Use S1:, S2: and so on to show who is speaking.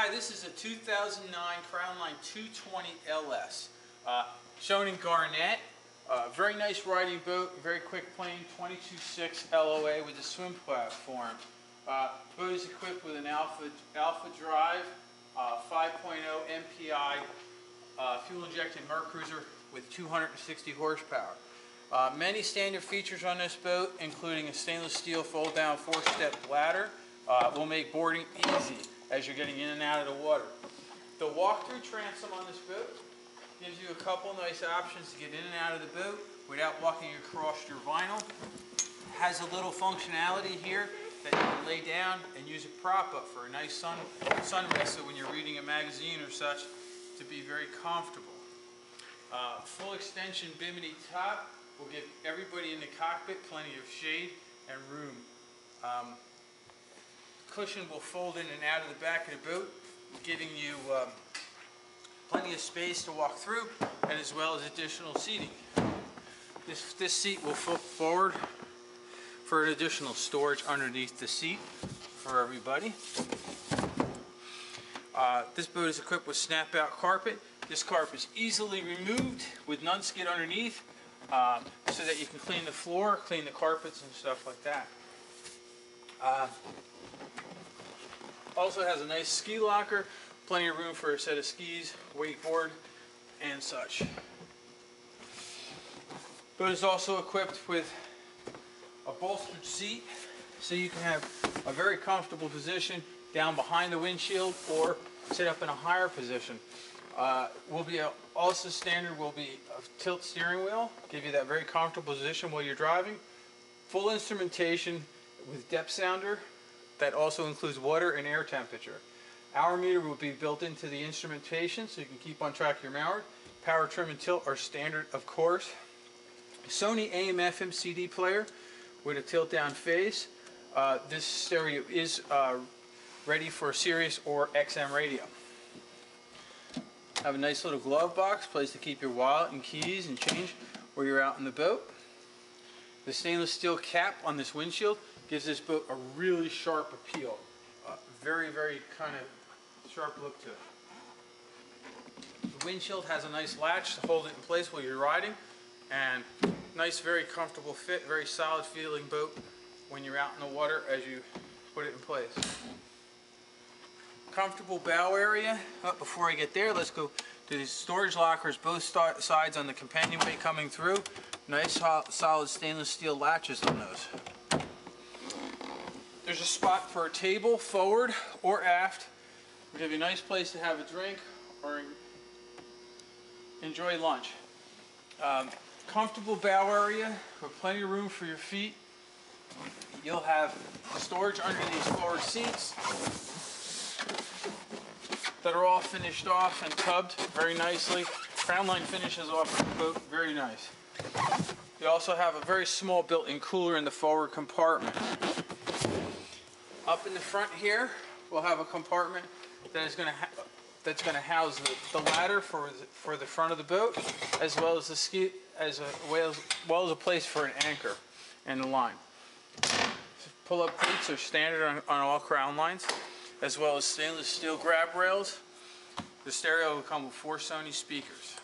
S1: Hi, this is a 2009 Crownline 220 LS. Uh, shown in Garnet. Uh, very nice riding boat, very quick plane, 22.6 LOA with a swim platform. Uh, boat is equipped with an Alpha, Alpha Drive, uh, 5.0 MPI uh, fuel injected Mercruiser with 260 horsepower. Uh, many standard features on this boat, including a stainless steel fold down four step ladder, uh, will make boarding easy as you're getting in and out of the water. The walk-through transom on this boat gives you a couple nice options to get in and out of the boat without walking across your vinyl. Has a little functionality here that you can lay down and use a prop up for a nice sun sunrest so when you're reading a magazine or such to be very comfortable. Uh, full extension bimini top will give everybody in the cockpit plenty of shade and room. Um, cushion will fold in and out of the back of the boat, giving you um, plenty of space to walk through, and as well as additional seating. This, this seat will flip forward for an additional storage underneath the seat for everybody. Uh, this boat is equipped with snap-out carpet. This carpet is easily removed with non-skid underneath uh, so that you can clean the floor, clean the carpets and stuff like that. Uh, also has a nice ski locker, plenty of room for a set of skis, wakeboard, and such. Boat is also equipped with a bolstered seat so you can have a very comfortable position down behind the windshield or sit up in a higher position. Uh, will be a, also standard will be a tilt steering wheel, give you that very comfortable position while you're driving. Full instrumentation with depth sounder, that also includes water and air temperature. Hour meter will be built into the instrumentation so you can keep on track of your hour. Power trim and tilt are standard, of course. Sony AM FM CD player with a tilt down face. Uh, this stereo is uh, ready for Sirius or XM radio. Have a nice little glove box, place to keep your wallet and keys and change where you're out in the boat. The stainless steel cap on this windshield gives this boat a really sharp appeal. Uh, very, very kind of sharp look to it. The windshield has a nice latch to hold it in place while you're riding and nice, very comfortable fit, very solid feeling boat when you're out in the water as you put it in place. Comfortable bow area. Oh, before I get there, let's go to the storage lockers, both sides on the companionway coming through. Nice solid stainless steel latches on those. There's a spot for a table forward or aft. We'll give you a nice place to have a drink or enjoy lunch. Um, comfortable bow area with plenty of room for your feet. You'll have storage under these forward seats that are all finished off and tubbed very nicely. Crownline finishes off the boat very nice. You also have a very small built-in cooler in the forward compartment. Up in the front here, we'll have a compartment that is going to that's going to house the, the ladder for the, for the front of the boat, as well as the ski, as a, well as, well as a place for an anchor and the line. Pull-up cleats are standard on, on all Crownlines, as well as stainless steel grab rails. The stereo will come with four Sony speakers.